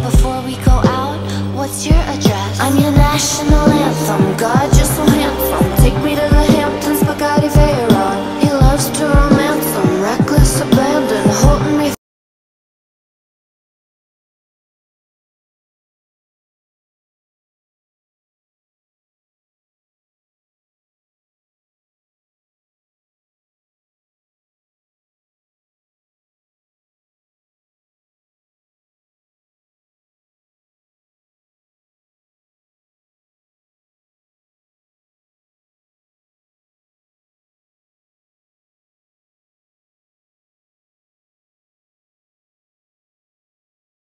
Before we go out, what's your address? I'm your national anthem